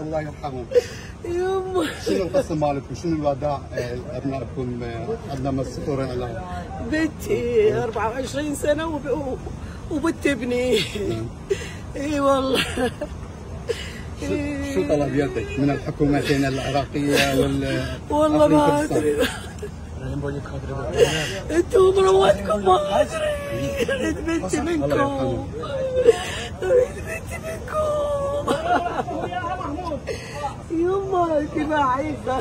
الله يرحمهم يما. شنو القصة مالكم؟ شنو الوداع آه، أبنائكم آه، عندنا مسؤول على. بنتي 24 سنة وب... وبنت ابني. إي والله. شو طلب يدك؟ من الحكومتين العراقية وال والله ما أدري. أنتم مروتكم ما أدري. بنتي منكم يما كيف عايزه